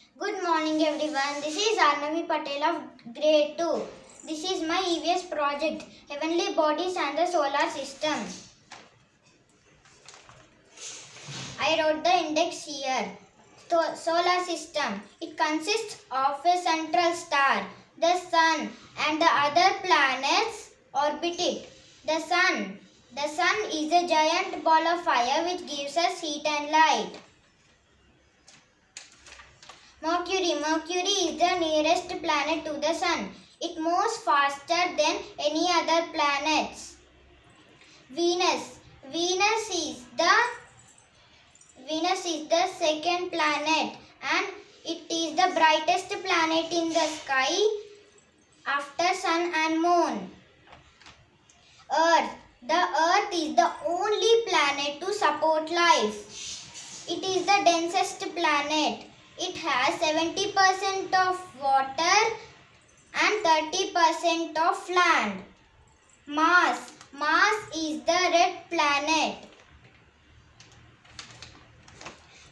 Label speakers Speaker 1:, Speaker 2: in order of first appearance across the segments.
Speaker 1: Good morning everyone. This is Arnavi Patel of grade 2. This is my EVS project, Heavenly Bodies and the Solar System. I wrote the index here. So, solar system. It consists of a central star, the sun and the other planets orbit it. The sun. The sun is a giant ball of fire which gives us heat and light. Mercury. Mercury is the nearest planet to the sun. It moves faster than any other planets. Venus. Venus is the Venus is the second planet and it is the brightest planet in the sky after sun and moon. Earth. The earth is the only planet to support life. It is the densest planet. It has 70% of water and 30% of land. Mars. Mars is the red planet.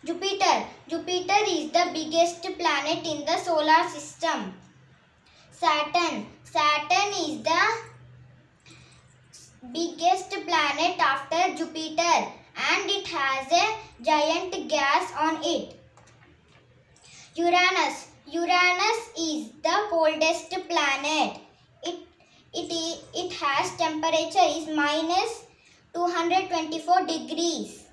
Speaker 1: Jupiter. Jupiter is the biggest planet in the solar system. Saturn. Saturn is the biggest planet after Jupiter and it has a giant gas on it. Uranus. Uranus is the coldest planet. It, it, it has temperature is minus 224 degrees.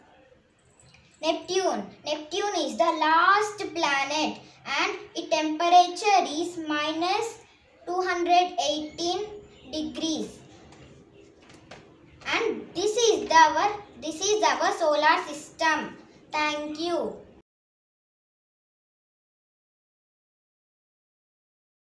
Speaker 1: Neptune. Neptune is the last planet and its temperature is minus 218 degrees. And this is our this is our solar system. Thank you.